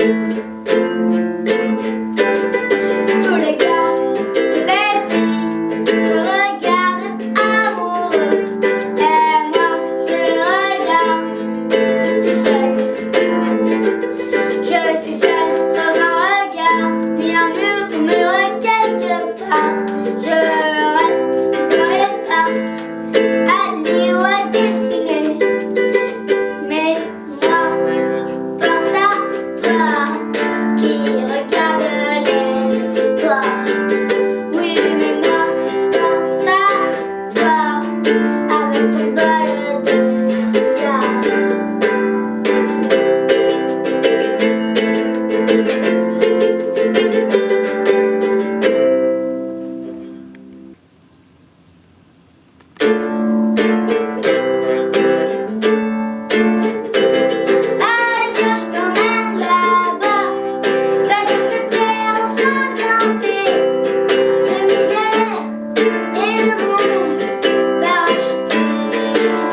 Tous les gars, les filles, je regarde amoureux, et moi je regarde seule. Je suis seul sans un regard, ni un mur pour m'ouvrir quelque part.